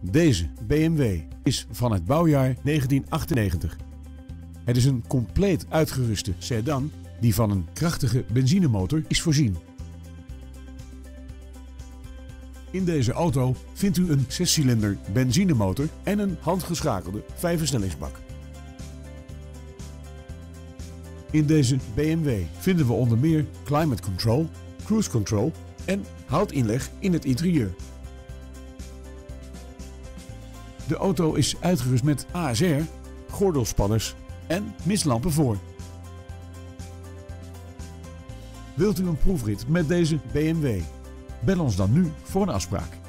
Deze BMW is van het bouwjaar 1998. Het is een compleet uitgeruste sedan die van een krachtige benzinemotor is voorzien. In deze auto vindt u een 6-cilinder benzinemotor en een handgeschakelde 5-versnellingsbak. In deze BMW vinden we onder meer climate control, cruise control en houtinleg in het interieur. De auto is uitgerust met ASR, gordelspanners en mislampen voor. Wilt u een proefrit met deze BMW? Bel ons dan nu voor een afspraak.